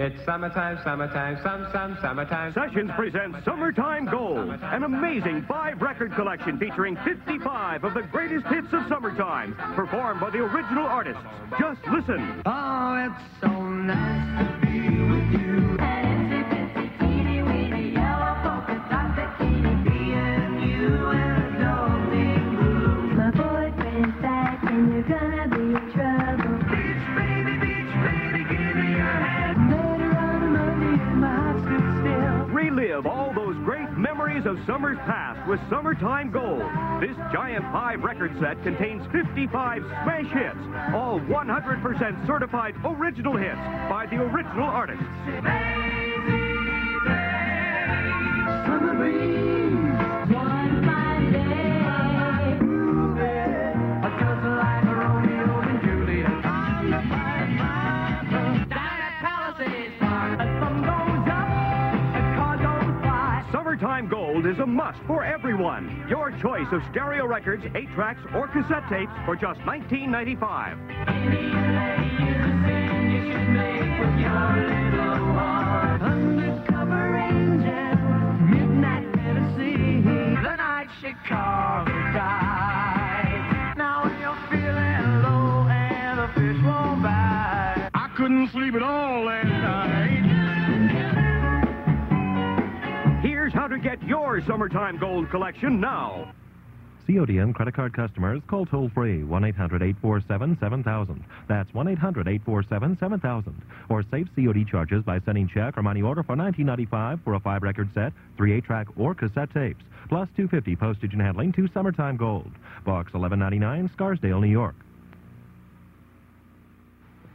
It's summertime, summertime, some, some, summertime. Sessions presents Summertime Gold, an amazing five-record collection featuring 55 of the greatest hits of summertime, performed by the original artists. Just listen. Oh, it's so nice to be Relive all those great memories of summers past with Summertime Gold. This giant five record set contains 55 smash hits, all 100% certified original hits by the original artists. Summertime Gold is a must for everyone. Your choice of stereo records, 8 tracks, or cassette tapes for just $19.95. Undercover angel, midnight Tennessee, the night Chicago died. Now when you're feeling low and the fish won't bite, I couldn't sleep at all last night. Get your Summertime Gold collection now. COD and credit card customers call toll free 1 800 847 7000. That's 1 800 847 7000. Or save COD charges by sending check or money order for 1995 for a five record set, three eight track or cassette tapes, plus 250 postage and handling to Summertime Gold. Box 1199, Scarsdale, New York.